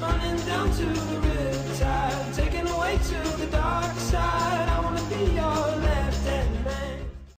running down to the river.